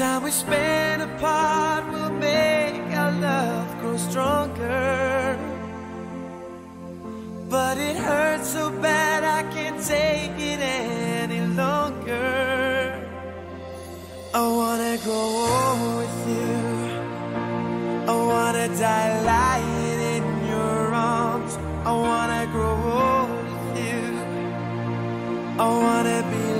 time we spend apart will make our love grow stronger. But it hurts so bad I can't take it any longer. I wanna grow old with you. I wanna die lying in your arms. I wanna grow old with you. I wanna be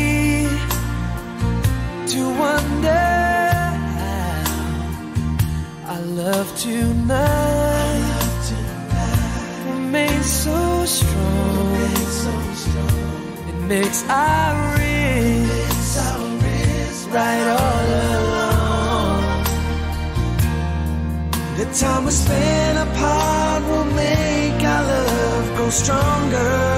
love tonight remains so strong. It makes our wrists right all along. The time we spend apart will make our love grow stronger.